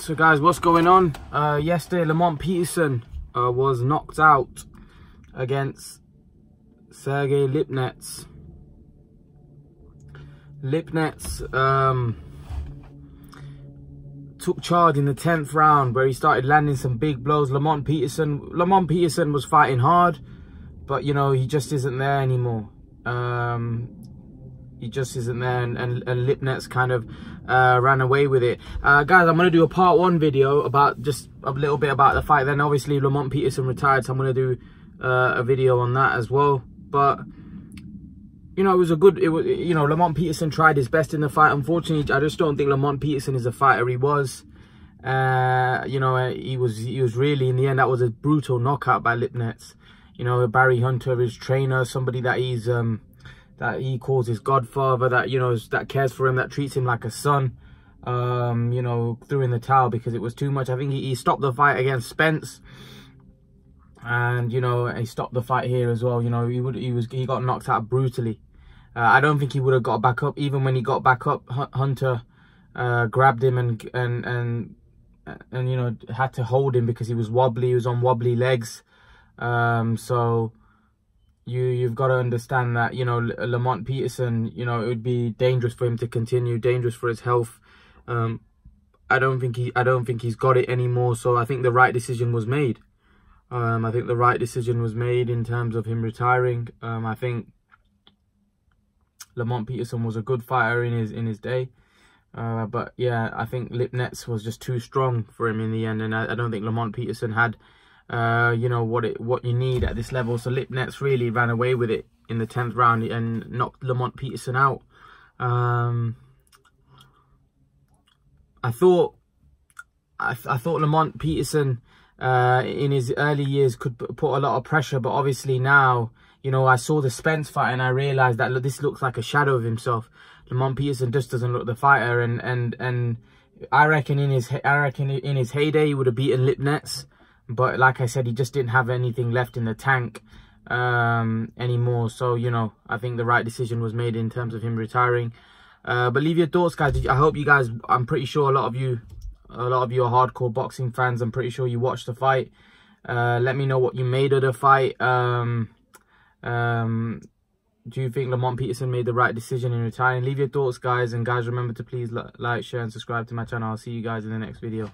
So guys, what's going on? Uh, yesterday, Lamont Peterson uh, was knocked out against Sergey Lipnets. Lipnets um, took charge in the 10th round where he started landing some big blows. Lamont Peterson, Lamont Peterson was fighting hard, but you know, he just isn't there anymore. Um, he just isn't there and, and, and Lipnets kind of uh, ran away with it. Uh, guys, I'm going to do a part one video about just a little bit about the fight. Then obviously Lamont Peterson retired, so I'm going to do uh, a video on that as well. But, you know, it was a good, it was, you know, Lamont Peterson tried his best in the fight. Unfortunately, I just don't think Lamont Peterson is a fighter he was. Uh, you know, he was, he was really, in the end, that was a brutal knockout by Lipnets. You know, Barry Hunter, his trainer, somebody that he's, um, that he calls his godfather, that, you know, that cares for him, that treats him like a son, um, you know, threw in the towel because it was too much. I think he, he stopped the fight against Spence. And, you know, he stopped the fight here as well. You know, he would he was he got knocked out brutally. Uh, I don't think he would have got back up. Even when he got back up, Hunter uh, grabbed him and and and and you know had to hold him because he was wobbly. He was on wobbly legs. Um, so you you've got to understand that you know Lamont Peterson you know it would be dangerous for him to continue dangerous for his health. Um I don't think he I don't think he's got it anymore so I think the right decision was made. Um I think the right decision was made in terms of him retiring. Um I think Lamont Peterson was a good fighter in his in his day. Uh, but yeah I think Lipnets was just too strong for him in the end and I, I don't think Lamont Peterson had uh, you know what it what you need at this level. So Lipnets really ran away with it in the tenth round and knocked Lamont Peterson out. Um, I thought I, I thought Lamont Peterson uh, in his early years could put a lot of pressure, but obviously now you know I saw the Spence fight and I realized that look, this looks like a shadow of himself. Lamont Peterson just doesn't look the fighter, and and and I reckon in his I reckon in his heyday he would have beaten Lipnets. But like I said, he just didn't have anything left in the tank um, anymore. So, you know, I think the right decision was made in terms of him retiring. Uh, but leave your thoughts, guys. I hope you guys, I'm pretty sure a lot of you, a lot of you are hardcore boxing fans. I'm pretty sure you watched the fight. Uh, let me know what you made of the fight. Um, um, do you think Lamont Peterson made the right decision in retiring? Leave your thoughts, guys. And guys, remember to please like, share, and subscribe to my channel. I'll see you guys in the next video.